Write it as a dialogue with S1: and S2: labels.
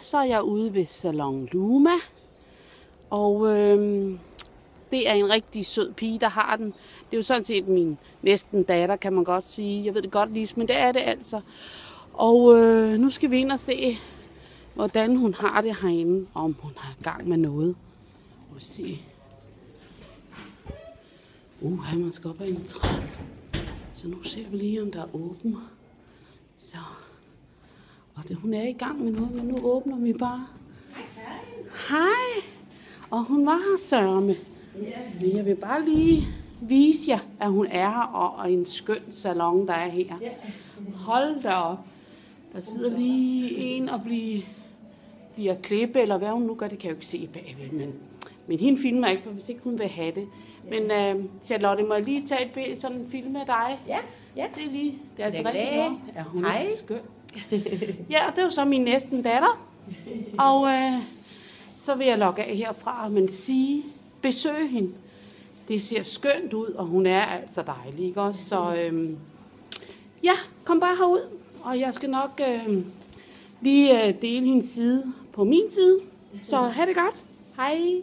S1: så er jeg ude ved Salon Luma. Og øhm, det er en rigtig sød pige, der har den. Det er jo sådan set min næsten datter, kan man godt sige. Jeg ved det godt, Lise, men det er det altså. Og øh, nu skal vi ind og se, hvordan hun har det herinde, om hun har gang med noget. Må vi se. Uh, her man skal op ad en trappe. Så nu ser vi lige, om der er åben. Så. Og det, hun er i gang med noget, men nu åbner vi bare. Hej. Og hun var her, Sørme. Men jeg vil bare lige vise jer, at hun er her, og en skøn salon, der er her. Hold da op. Der sidder lige en og bliver, bliver klippe, eller hvad hun nu gør, det kan jeg jo ikke se bagved, men, men hende filmer ikke, for hvis ikke hun vil have det. Men øh, Charlotte, må jeg lige tage et billede, sådan en film af dig?
S2: Ja, ja.
S1: Se lige. Det er altså rigtig godt. Ja, hun
S2: Hej.
S1: er skøn ja, og det var så min næsten datter. Og øh, så vil jeg logge af herfra, men sige, besøg hende. Det ser skønt ud, og hun er altså dejlig, ikke også? Så øh, ja, kom bare herud, og jeg skal nok øh, lige øh, dele hendes side på min side. Så ha' det godt. Hej.